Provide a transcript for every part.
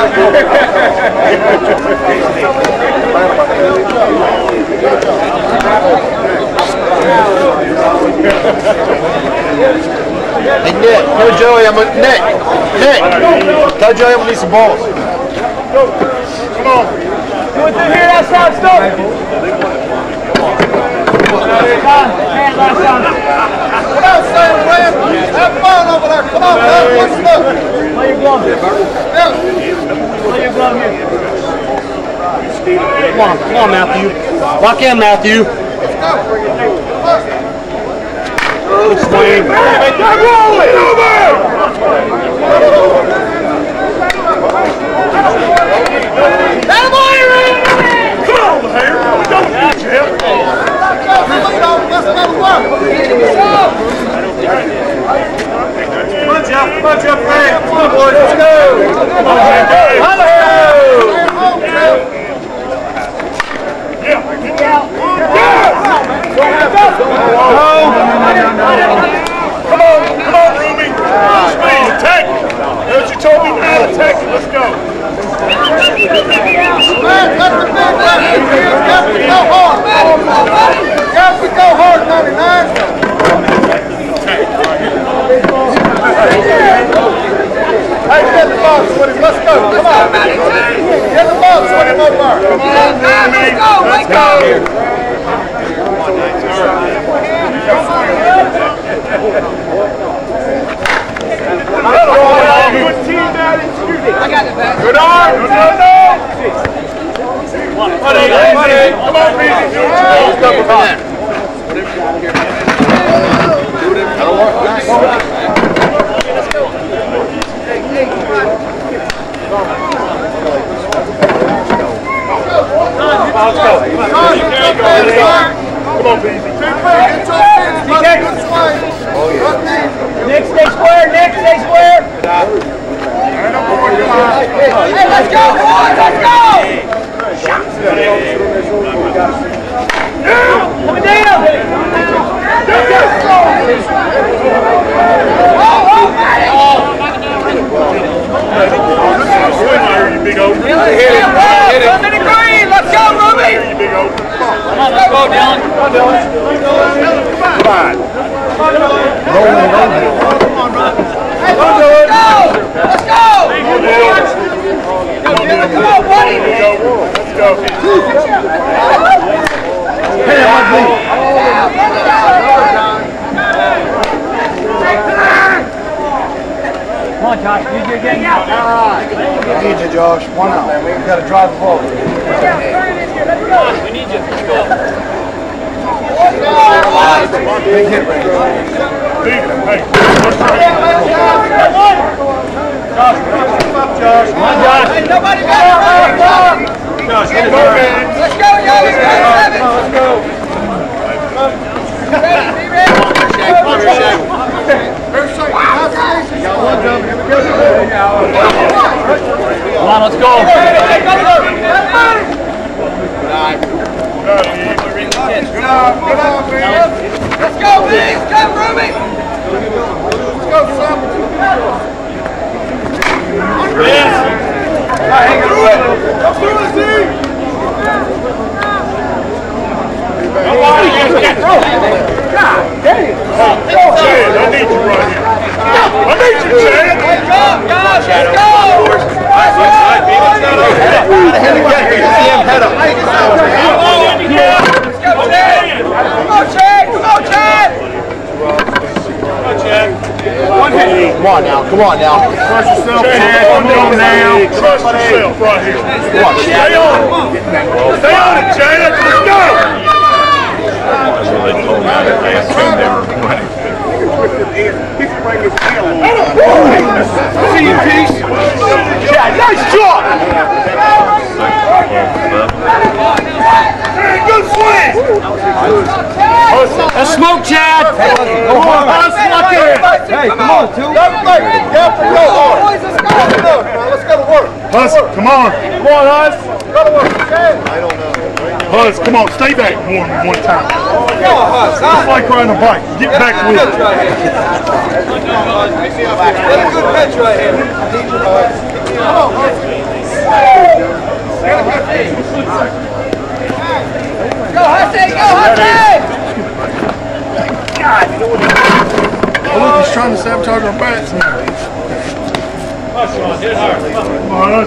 Hey Nick, tell Joey I'm a Nick, Nick, tell Joey I'm gonna need some balls. Come on. You want to hear that sound, stop. Come on, Sam Graham. Have fun over there. Come on, man. What's up? Where you going? Yeah. Come on, come on, Matthew. Lock in, Matthew. It over! Come on, Mayor. We don't need Jeff. Come on, Jeff. Come on, Jeff. Hey, come on, boys. Let's go. Come on, man. Come on, come on, Ruby. Speed, attack it. As you told me how to attack it. Let's go. Man, let the big left here. Got to go hard. Got to go hard, 99. Hey, get the box with him. Let's go. Come on. Get the box with him over there. Come on, Ruby. Let's go. Good team, Maddie. Good arm. No, no, no. Come on, Beezy. Come on. Do what you do. Come on, Beezy. Nick, stay square. Nick, stay square. Hey, let's go, boys, let's go! Coming down. Oh, oh, Matty! Swing here, you big old. Yeah, well, come in the green, let's go, Ruby! You big old. Let's go, Let's go! Let's go! Go, come on! Let's go. Let's go. Josh. Use. Need you. One out. We got to drive the ball. Hit right Beezy, hey. What's Come on, Josh. Hey, it, it. Let's go, yo, let's go, let's go. Come on, let's go. Good job, good job, man. Let's go, Bees, come, Ruby! Chad, I need you right here. I need you, Chad. Let's go, guys, let's go! Let's go, Chad! Come on, Chad, come on, Chad! Come on now. Come on now. Trust yourself. Chad, come on now. Trust yourself right here. Stay on it. Stay on it, Chad. Let's go. See you, P. Yeah, nice job. Good swing. Let's smoke, Chad. Go hard. Hey, come on, two. Go let's go! Let's to work. Hus, come on. Come on, Huss. Go to work. I don't know. Hus, come on. Stay back one, one time. Come on. It's like riding a bike. Get back with it. That's a good pitch right here. Come on, Huss. Go, Hussey, go, Hussey! Oh, look, he's trying to sabotage our bats now. Push on, hit hard. Come on,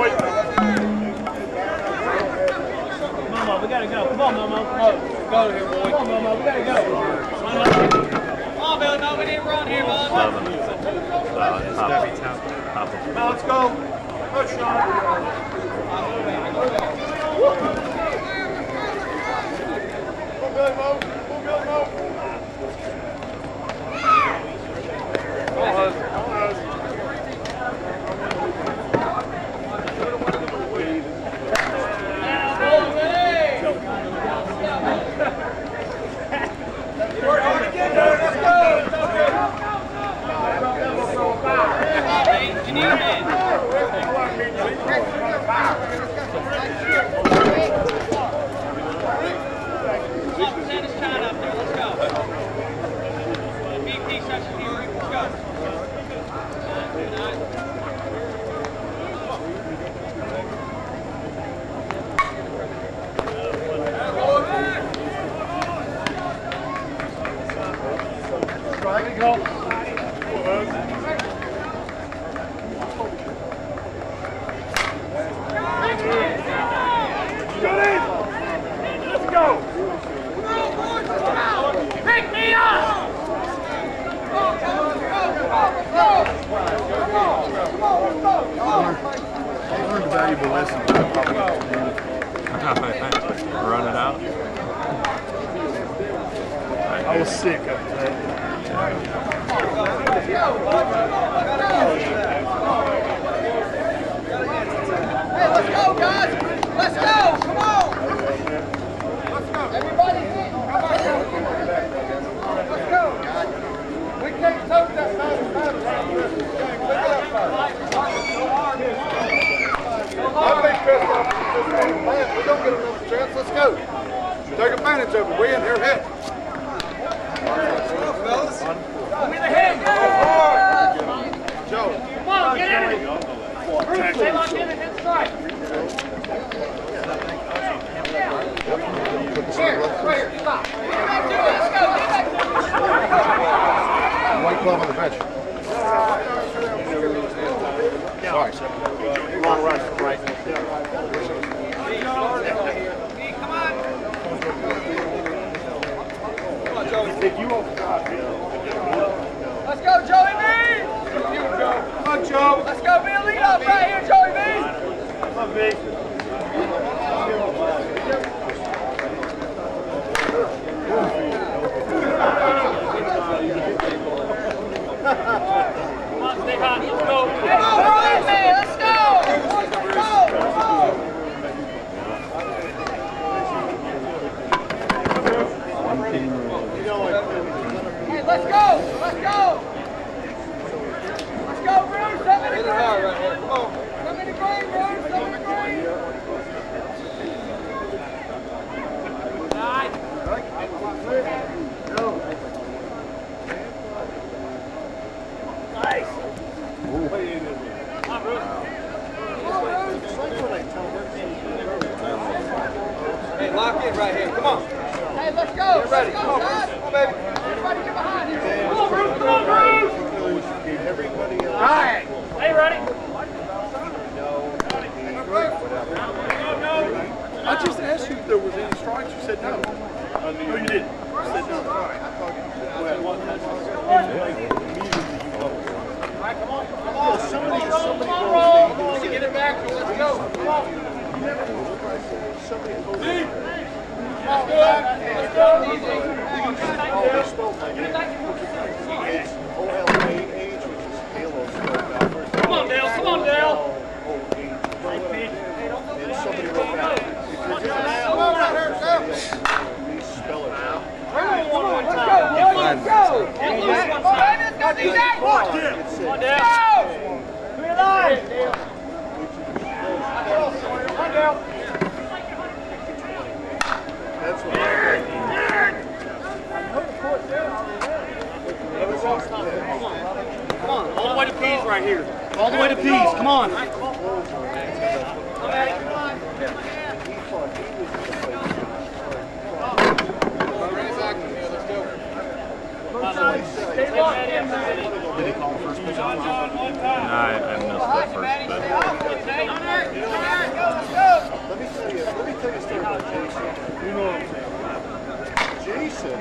wait. Momo, we gotta go. Come on, Momo. Go, go here, boy. Come on, Momo, we gotta go. Come on, Bill. No, we didn't run here, bud. Now let's go. Let's shot. Go, Billy Mo. Go, Billy Mo. Go, Huz. Go, Huz. Send us China up there. Let's go. BP session here. Let's go. Get in. Let's go. Pick me up! I learned a valuable lesson. Run it out. I was sick after that. Hey, let's go. Take advantage of it. We in here hit. Joe. Come on, get in it! Stay locked in and hit strike. Here, right here. Stop. Let's go. Get back. White glove on the bench. Sorry. Long run, right. Let's go, Joey B. Come on, Joe. Let's go, be a lead up right here, Joey B. Come on, B. Let's go. Let's go, Let's go, Bruce. Come in the green. right here. Come on. Come in the green, Bruce. Come in the green. Hey, lock in right here. Come on. Hey, let's go. Get ready. Let's go, Come on, Come on, baby. Everybody get behind said no. Uh, no, you didn't. You said no. I thought you said well, Come on. somebody, somebody Come on, goes, roll. they- they Get it back. Let's go. Come on. Somebody goes, Let's go. Let's go. oh, they spelled my name. It's O-L-A-H, which is Halo spelled backwards. Come on, Dale. Come on, Dale. O-H. And somebody wrote back, if you're gonna Come on right here. Go. please spell it out. Come on, let's go, boys. Let's go. Come on, baby. Let's go, DJ. It Come on, said, Dale. Go. Come here, line. that's what I Come on, all the way to P's right here. All the way to P's. Come on. Did he call first pitch? I, I missed that first bit. Let me tell you, let me tell you a story about Jason. You know what I'm saying? Jason